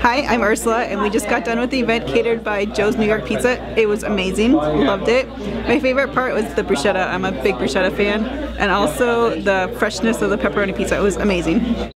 Hi, I'm Ursula and we just got done with the event catered by Joe's New York Pizza. It was amazing, loved it. My favorite part was the bruschetta. I'm a big bruschetta fan and also the freshness of the pepperoni pizza. It was amazing.